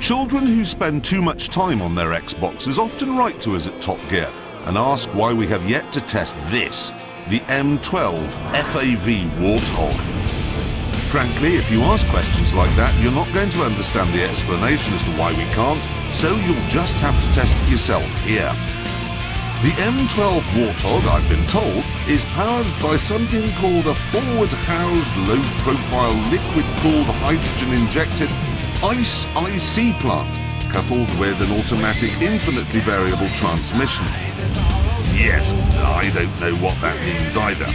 Children who spend too much time on their Xboxes often write to us at Top Gear and ask why we have yet to test this, the M12 FAV Warthog. Frankly, if you ask questions like that, you're not going to understand the explanation as to why we can't, so you'll just have to test it yourself here. The M12 Warthog, I've been told, is powered by something called a forward-housed, low-profile, liquid-cooled, hydrogen-injected ICE IC plant, coupled with an automatic infinitely variable transmission. Yes, I don't know what that means either.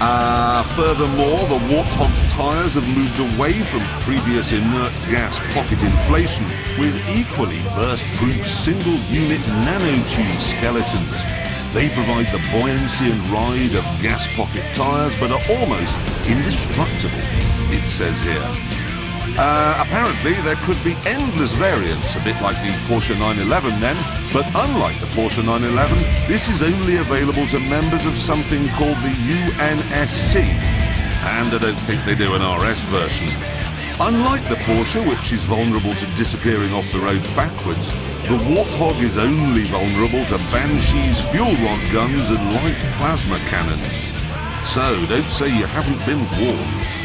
Uh, furthermore, the Warthog's tyres have moved away from previous inert gas pocket inflation with equally burst-proof single-unit nanotube skeletons. They provide the buoyancy and ride of gas pocket tyres but are almost indestructible, it says here. Uh, apparently, there could be endless variants, a bit like the Porsche 911 then, but unlike the Porsche 911, this is only available to members of something called the UNSC, and I don't think they do an RS version. Unlike the Porsche, which is vulnerable to disappearing off the road backwards, the Warthog is only vulnerable to Banshee's fuel rod guns and light plasma cannons. So, don't say you haven't been warned.